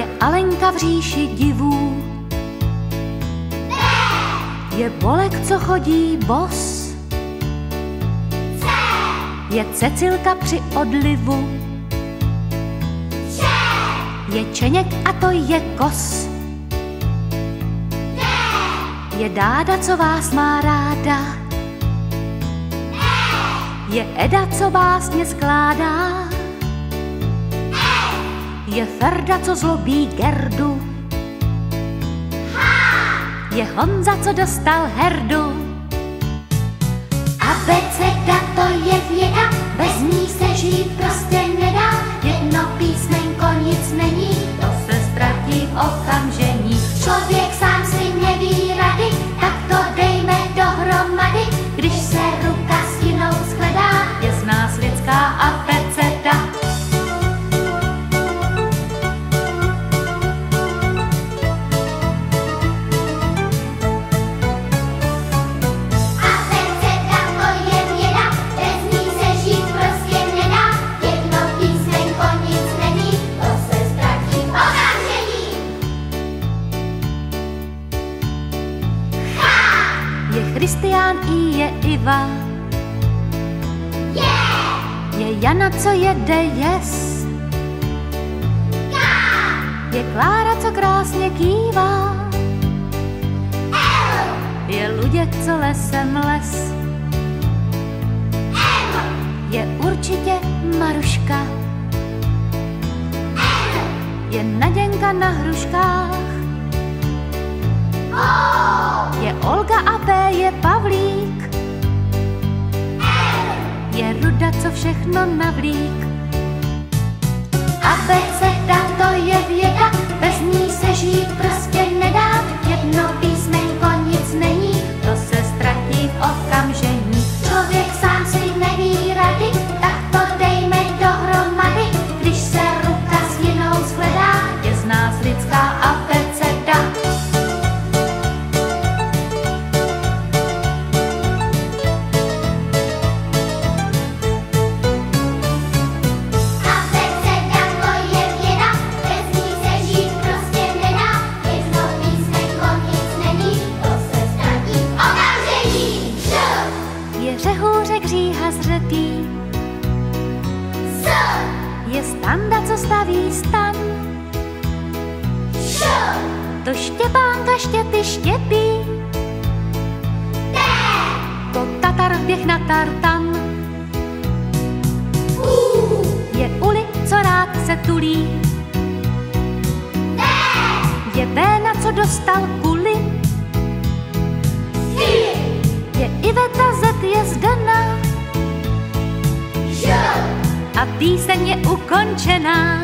Je Alenka v říši divů. Je Bolek, co chodí bos. Je Cecilka při odlivu. Je Čeněk a to je kos. Je Dáda, co vás má ráda. Je Eda, co básně skládá. Je Ferda, co zlobí Gerdu. Je Honza, co dostal herdu. Abeceda to je věda, bez ní se žít prostě nedá. Jedno písmenko nic není, Je Christian i je Iva. Je Jana, co jede yes. Je Klára, co krásně kývá. Je Luděk, co lesem les. Je určitě Maruška. Je Naděnka na hruškách. Je Olga a B je Pavlík. Ruda, co všechno navlík. Abeceda to staví stan. š, To Štěpánka štěty štěpí. To Tatar běh na tartan. u, Je uli, co rád se tulí. Je Béna, co dostal kuli. i, Je Iveta Z je zdena. A píseň je ukončená.